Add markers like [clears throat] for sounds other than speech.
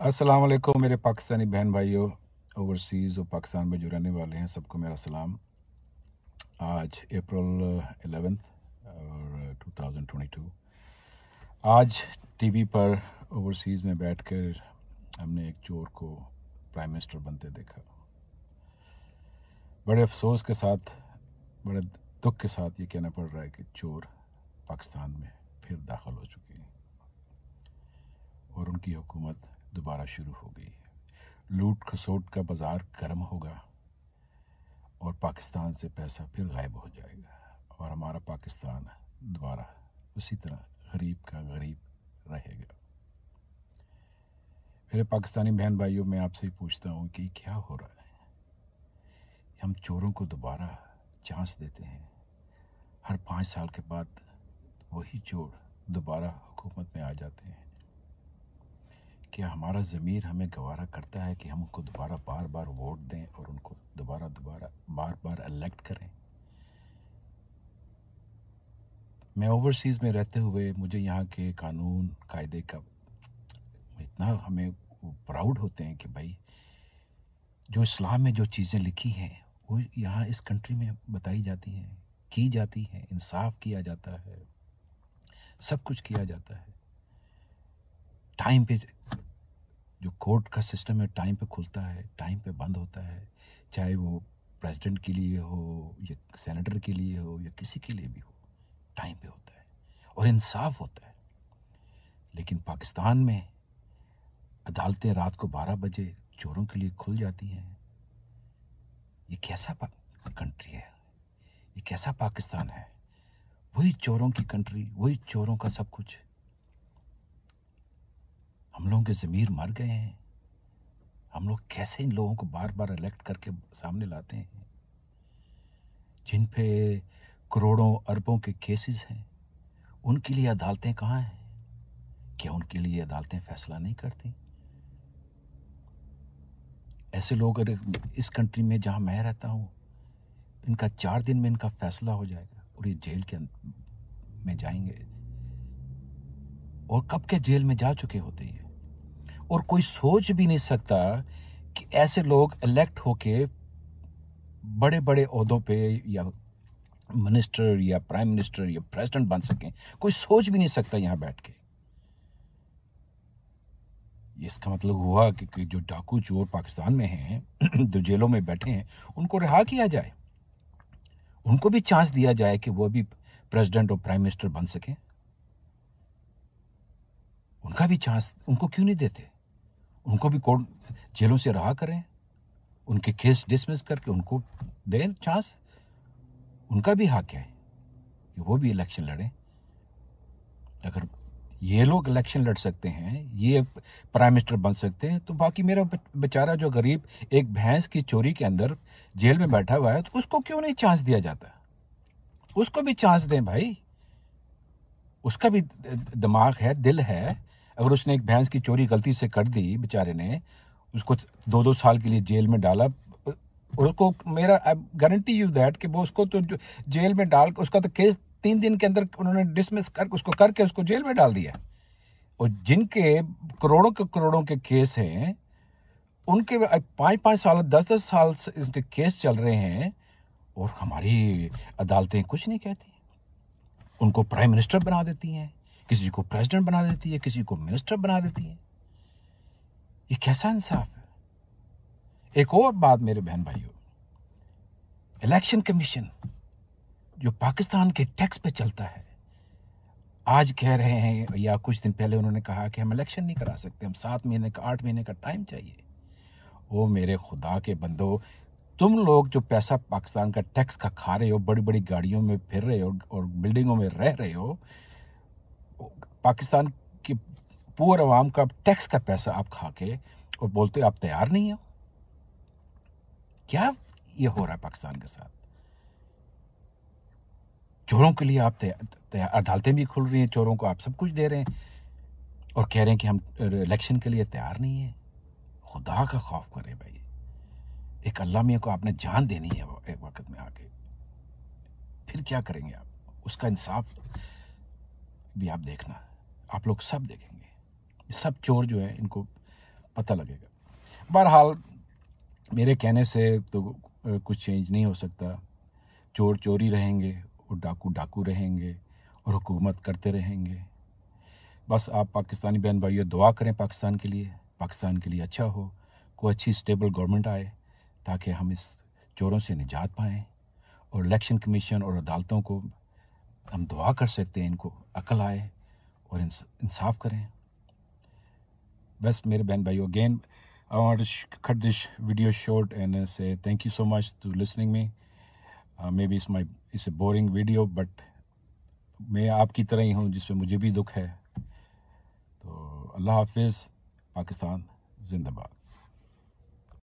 अस्सलाम वालेकुम मेरे पाकिस्तानी बहन भाइयों ओवरसीज़ और पाकिस्तान में जो रहने वाले हैं, सबको मेरा सलाम। आज अप्रैल एलेवेंथ और 2022 आज टीवी पर ओवरसीज़ में बैठकर हमने एक चोर को प्राइम मिनिस्टर बनते देखा। बड़े अफसोस के साथ, बड़े दुख के साथ ये कहना पड़ रहा है कि चोर पाकिस्तान में फिर दाखिल हो चुके हैं। और उनकी हुकूमत दोबारा शुरू हो गई है। लूट खसोट का बाज़ार गर्म होगा और पाकिस्तान से पैसा फिर गायब हो जाएगा और हमारा पाकिस्तान दोबारा उसी तरह गरीब का गरीब रहेगा। मेरे पाकिस्तानी बहन भाइयों, मैं आपसे पूछता हूँ कि क्या हो रहा है? हम चोरों को दोबारा चांस देते हैं। हर पाँच साल के बाद वही चोर दोबारा हुकूमत में आ जाते हैं। क्या हमारा ज़मीर हमें गवारा करता है कि हम उनको दोबारा बार बार वोट दें और उनको दोबारा दोबारा बार बार इलेक्ट करें। मैं ओवरसीज़ में रहते हुए मुझे यहाँ के कानून, कायदे का इतना हमें प्राउड होते हैं कि भाई, जो इस्लाम में जो चीज़ें लिखी हैं, वो यहाँ इस कंट्री में बताई जाती हैं, की जाती हैं, इंसाफ किया जाता है, सब कुछ किया जाता है। टाइम पे जो कोर्ट का सिस्टम है, टाइम पे खुलता है, टाइम पे बंद होता है, चाहे वो प्रेसिडेंट के लिए हो, या सेनेटर के लिए हो, या किसी के लिए भी हो, टाइम पे होता है और इंसाफ होता है। लेकिन पाकिस्तान में अदालतें रात को 12 बजे चोरों के लिए खुल जाती हैं। ये कैसा कंट्री है? ये कैसा पाकिस्तान है? वही चोरों की कंट्री वही चोरों का सब कुछ। हम लोगों के ज़मीर मर गए हैं। हम लोग कैसे इन लोगों को बार बार इलेक्ट करके सामने लाते हैं? जिन पे करोड़ों अरबों के केसेस हैं, उनके लिए अदालतें कहाँ हैं? क्या उनके लिए अदालतें फैसला नहीं करती? ऐसे लोग अगर इस कंट्री में जहाँ मैं रहता हूँ, इनका चार दिन में इनका फैसला हो जाएगा और ये जेल के में जाएँगे। और कब के जेल में जा चुके होते हैं और कोई सोच भी नहीं सकता कि ऐसे लोग इलेक्ट होके बड़े बड़े अहदों पे या मिनिस्टर या प्राइम मिनिस्टर या प्रेसिडेंट बन सकें। कोई सोच भी नहीं सकता यहाँ बैठ के। इसका मतलब हुआ कि, कि जो डाकू चोर पाकिस्तान में हैं [clears throat] जो जेलों में बैठे हैं उनको रिहा किया जाए। उनको भी चांस दिया जाए कि वो भी प्रेसिडेंट और प्राइम मिनिस्टर बन सकें। उनका भी चांस उनको क्यों नहीं देते? उनको भी कोर्ट जेलों से रहा करें, उनके केस डिसमिस करके उनको दें चांस। उनका भी हक है कि वो भी इलेक्शन लड़ें। अगर ये लोग इलेक्शन लड़ सकते हैं, ये प्राइम मिनिस्टर बन सकते हैं तो बाकी मेरा बेचारा जो गरीब एक भैंस की चोरी के अंदर जेल में बैठा हुआ है तो उसको क्यों नहीं चांस दिया जाता? उसको भी चांस दें भाई। उसका भी दिमाग है, दिल है। अगर उसने एक भैंस की चोरी गलती से कर दी बेचारे ने। उसको दो दो साल के लिए जेल में डाला। और उसको मेरा गारंटी यू दैट कि वो उसको तो जेल में डाल, उसका तो केस तीन दिन के अंदर उन्होंने डिसमिस कर, उसको करके उसको जेल में डाल दिया। और जिनके करोड़ों के करोड़ों के केस हैं, उनके पाँच पाँच साल दस दस साल से उनके केस चल रहे हैं और हमारी अदालतें कुछ नहीं कहती। उनको प्राइम मिनिस्टर बना देती हैं। किसी को प्रेसिडेंट बना देती है, किसी को मिनिस्टर बना देती है। ये कैसा इंसाफ है? एक और बात मेरे बहन भाइयों, इलेक्शन कमीशन जो पाकिस्तान के टैक्स पे चलता है, आज कह रहे हैं या कुछ दिन पहले उन्होंने कहा कि हम इलेक्शन नहीं करा सकते, हम सात महीने का, आठ महीने का टाइम चाहिए। ओ मेरे खुदा के बंदो, तुम लोग जो पैसा पाकिस्तान का टैक्स का खा रहे हो बड़ी बड़ी गाड़ियों में फिर रहे हो और बिल्डिंगों में रह रहे हो पाकिस्तान की पुअर आवाम का टैक्स का पैसा आप खा के और बोलते आप तैयार नहीं हो? क्या ये हो रहा है पाकिस्तान के साथ? चोरों के लिए आप तैयार अदालतें भी खुल रही हैं, चोरों को आप सब कुछ दे रहे हैं और कह रहे हैं कि हम इलेक्शन के लिए तैयार नहीं है। खुदा का खौफ करें भाई। एक अल्लाह मियाँ को आपने जान देनी है एक वक्त में आके। फिर क्या करेंगे आप? उसका इंसाफ भी आप देखना। आप लोग सब देखेंगे। सब चोर जो है, इनको पता लगेगा। बहरहाल, मेरे कहने से तो कुछ चेंज नहीं हो सकता। चोर चोरी रहेंगे, और डाकू डाकू रहेंगे, और हुकूमत करते रहेंगे। बस आप पाकिस्तानी बहन भाइयों, दुआ करें पाकिस्तान के लिए। पाकिस्तान के लिए अच्छा हो, कोई अच्छी स्टेबल गवर्नमेंट आए, ताकि हम इस चोरों से निजात पाएँ, और इलेक्शन कमीशन और अदालतों को हम दुआ कर सकते हैं, इनको अकल आए और इंसाफ करें। बस मेरे बहन भाई again I want cut this video short and से thank you so much to listening me maybe is my is boring video but मैं आपकी तरह ही हूँ, जिसमें मुझे भी दुख है। तो अल्लाह हाफिज़, पाकिस्तान, जिंदाबाद।